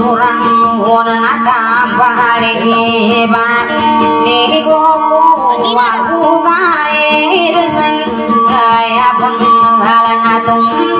surang guna kapali hiba Nih koko wakukai risen Kaya penghalan atung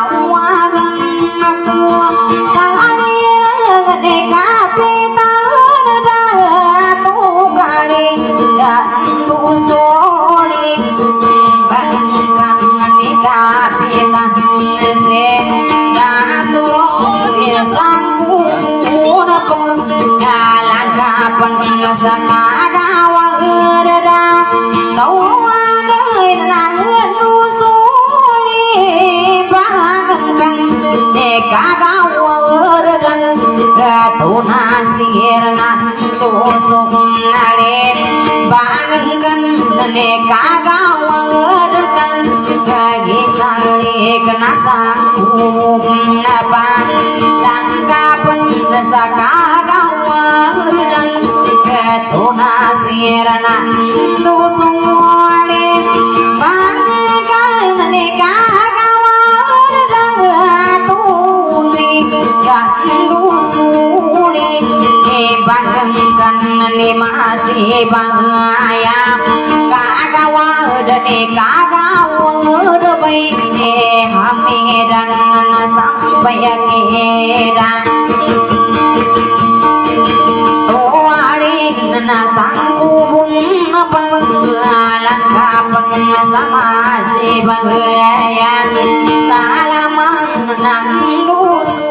Kalang kapan nga sa kadawang rada Tawa đời nắng nu su li bang kang Te kagaw கோரகன் தூணா சீரணோ சுகுணே பாகங்கண்ணே காகா வகன் சாங்க சாங்கூப்பா தங்கா பண்ண சகாகா வகன் தூணா சீரணோ சுகுணே பாகங்கண்ணே காகா dusuri Ibang kan ni masih bahaya Kagawa dani kagawa ngedebai Hamidan sampai akhiran Sama si bahaya Salaman nang lusuri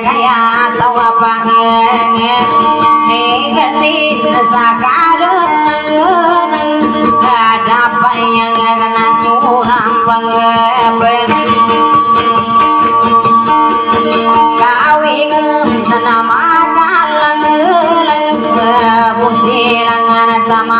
kaya tawa pangenge ngeti sakareun mangeun kada payangna suram pangebeng kawingna mangalang leuh busilangna sama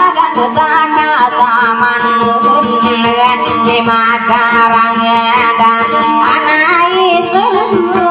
sana taman nuhun ni makarang anai sulung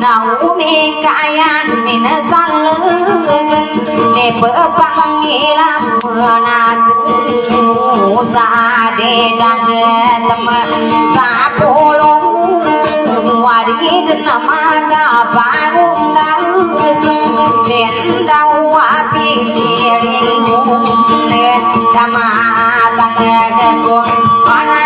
naumi kayan min saleng ne pepanggilan menaku sade dan teman sapulung warid nama kapangung daus đi ngủ. Nên den kama tăng nghe con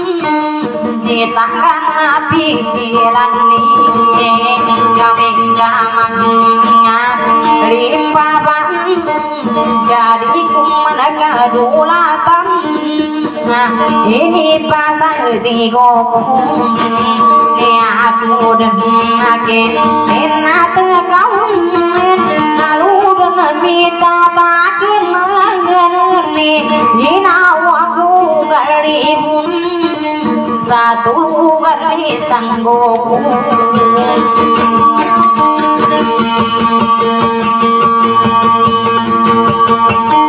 bener Nangis Ni ade jatum sapulun Diku menegarulatan Di Ini pasang tigoku aku dan ake enak kau lalu dan minta takkan mengenai inawaku garibun satu kali Thank you.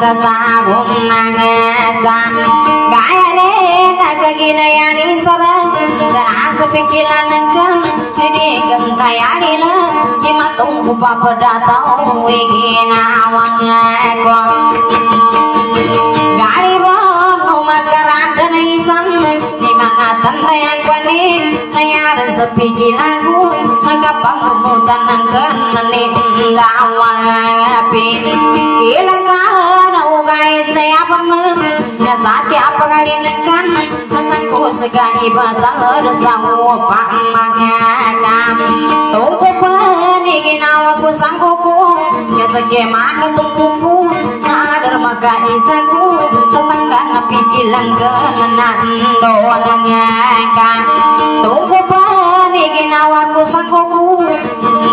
sesabung sa, Gaya lena kagina yani sarang Dan asa pikilan nengkem Ini gentayani na Imatung kupapa datau Wigina wangekom Gari bom Umakaran dan isan Dimangatan tayang kwanin Nayaran sepikilanku Nagapang kemutan nengkem Nenindawan Pin Ilang mengeluh rasa ke apa ngalingkan rasaku segani batang resang wopak mangenam tunggu peningin awakku sanggupu ya segimana tunggupu ngadar maga isaku setengah napi gilang kenan doa nengenam tunggu peningin awakku sanggupu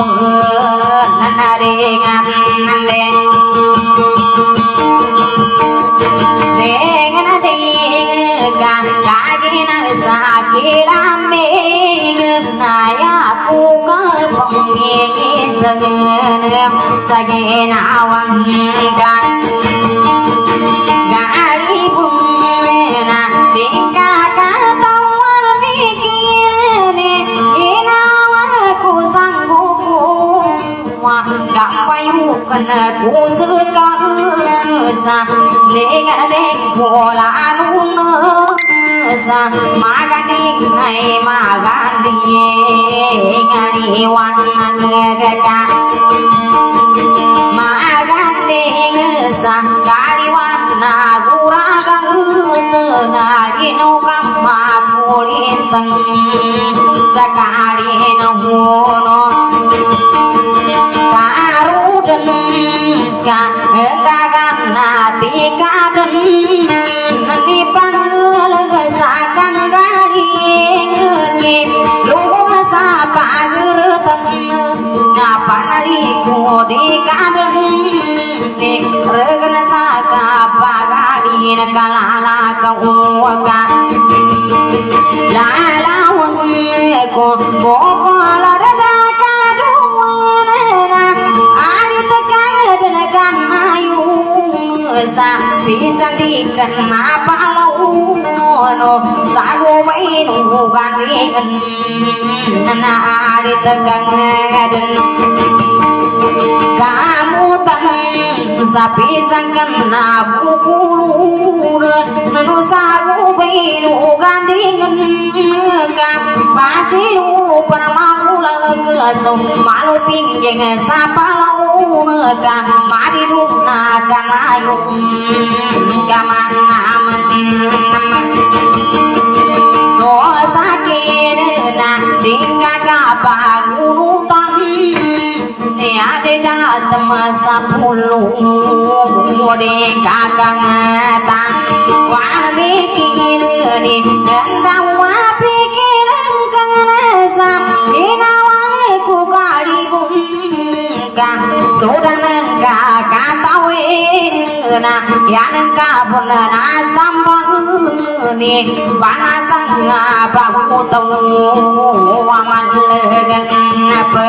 asyik Sakang udan nadin amun Naringan nande Dengan dengan kagina sakirame Nayaku kepengi sengen Sagina awangkan Gari na tingkah katawan payu kena kusekan đi Dengan đi quan nghe sa Maganding mà maganding Ngaliwan ngagaka maganding đi quan na guragang tenagino đi sa kalino huno karudan ka kagan nati kadan nani pangal sa kanggaring luwa sa pagurutang ngapanari đi di kadan ni regna sa kapagari na xa ka uwaga lalawang đi ko ko la la cô gái la la hồn quê cô cô la da kan ayu sa pisan di gần apa no sago mai nu gan ri na arit kan gaden kamu tang sapi sangkan nabu kulur nanu sagu bainu gandingan ka pasiru panamangula ke so malu pinjeng sapa lau ka mariru na kanayu kaman aman so sakit มือกะมาดีรูปนากันายุกมันนามันเต็มสสาเกนนาดิงกากะปากรูตันเนี่ยเดดาตมาสับุลูบดีกากังตาวานมีกินเรือนี่นดาว sudan ga katawi na yan ka bula na sambon ni panasan nga pagkutong wamang legan ngapa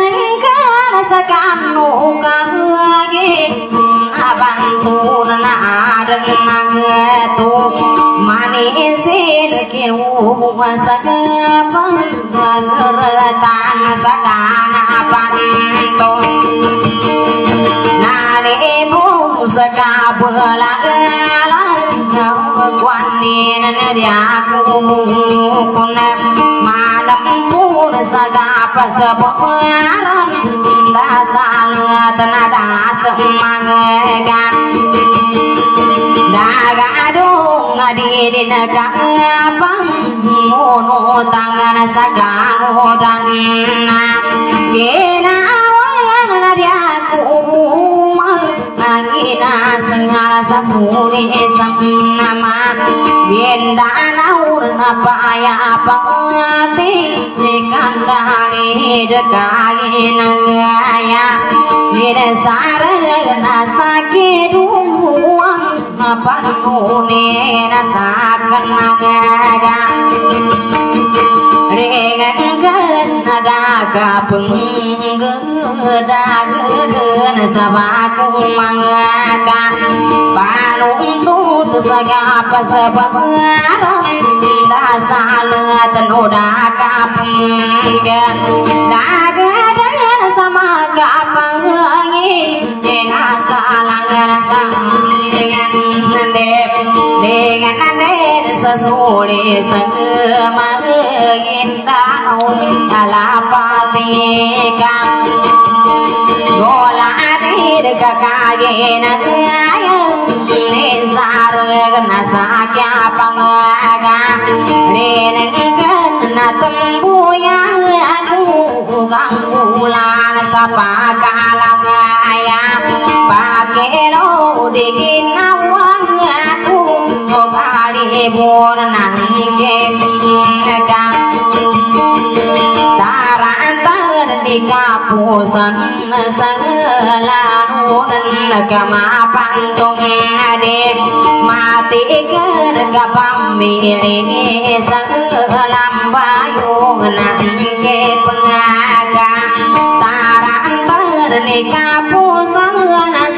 adan nagatu manisin kiru sakapang gageratan sakana pantu nani bu saka belalang quan niên dia ku kun malam pun saga pas baran da sal tanada semaga daga adung ngadirin kangapang mono tangan sagang hodang kena wayang dari aku angina sengara sasuni esam nama. Binda naur apa ya apa ngati? Dikandali naga nangaya. Bina sara sakit Napan muni rasa kenang aja Ringan-ringan ada kapeng Gedagen sabaku mangga Panung tut sagapa sebagar Dasa letan udah kapeng Dagen aneh sesuli sengemahin danau alapatika gola adir kakayen ayam nisar nasakya pangaga renengkan natembuyang aku ganggulan sapa kalangaya pakelo dikin awang aku kali bon nangke ka tarantan di kapusan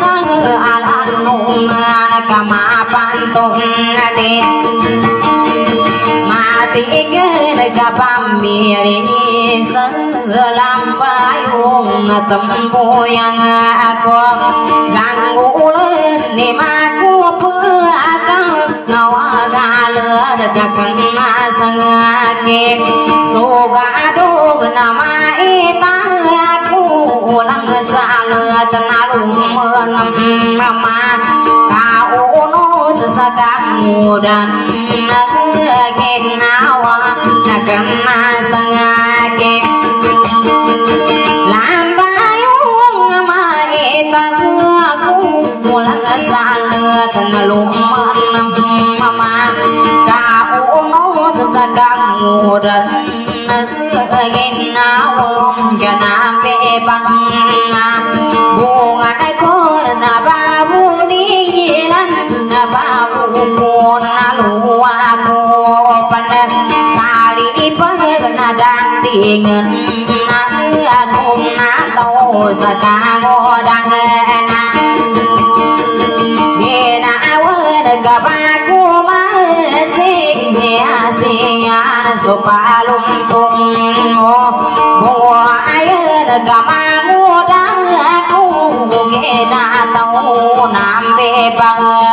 sangalanun kama pantung ade mati ker kapamili sangalam bayung nangke pengaga tarantan di kapusan sangalanun kama pantung ade mati ker kapamili sangalam bayung năm mà sa ni maku peakang na kakang masangake soga adog nama itang aku ulang salat nalung menam mama kau unut sakamu dan nawa nakang masangake lambayung maitang aku mulang salat nalung menam mama kau unut cho nam về janambe bangna bunga kor na ba pun naluwa ko pan sali pag na dang dingen nghe nghe na to sa ka go dang na nghe awan gabaku masih asian supalung tung mo buaya cả ma ngu đã cu nghe na tàu nam về bằng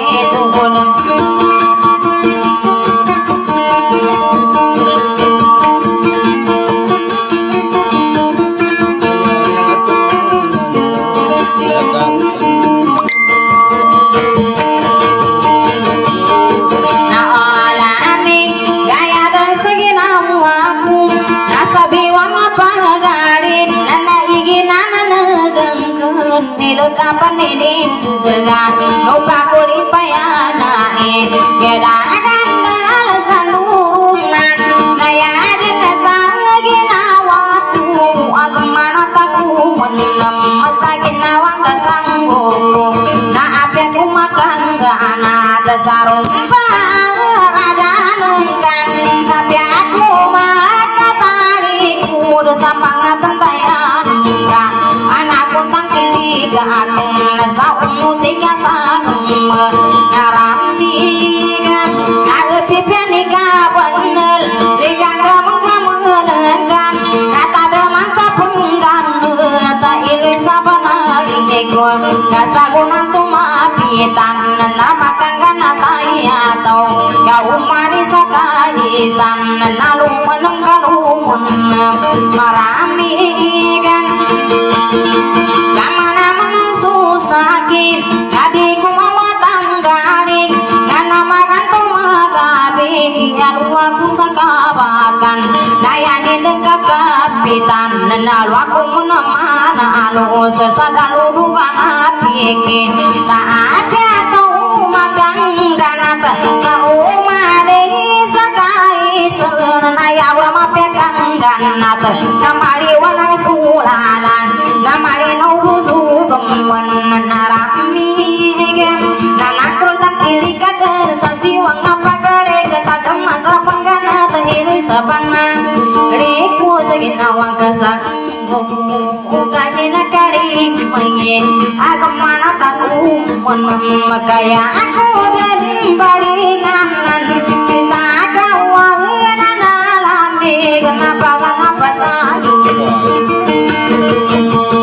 kapan ini dengan lupa kulit payana e keda Kasaguna tumapitan na makanggan na tayataw Ka umani sa kahisan na lumpan ng kalumun Marami kan. Kamang kapitan nenalu aku menemana anu sesadar urungan apike tak ada tau magang ganat tau malih sakai seleran ayah lama pegang ganat. Kamari wana sulalan kamari nuru sugem menara mige nanak rontan ilika dersabi wang apa gede ketadem masa penggana tengiru sabana riku ginawagasan Bukanin na karing mangin Agam manat ako Magkaya ako rin balinan Sa kawang na nalamig Na pagkakapasan Thank you.